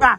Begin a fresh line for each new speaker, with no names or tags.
Ah.